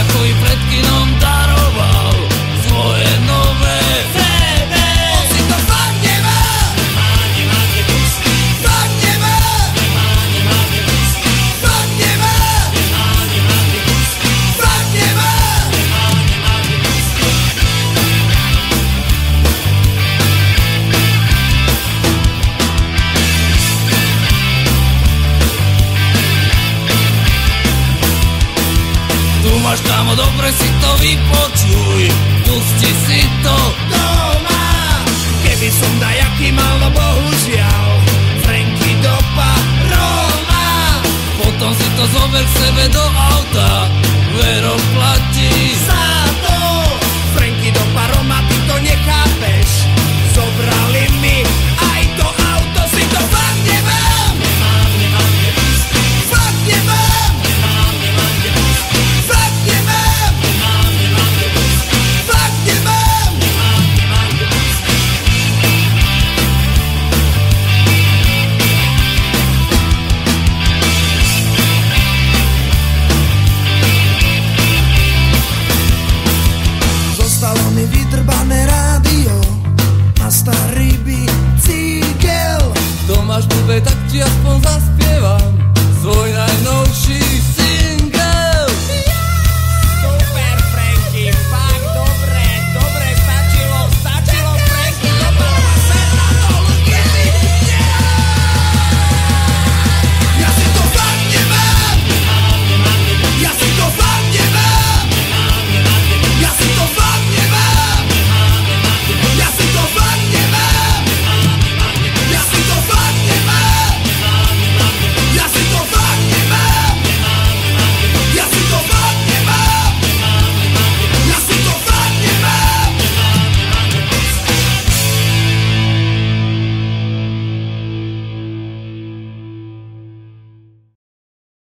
ako i pred kinom tak máš kámo, dobre si to vypočuj. Pusti si to doma. Keby som dajaký mal, no bohužiaľ Franky dopa Roma Potom si to zober k sebe do auta. Vero platí sám masz dupę tak ci aż zaspiewa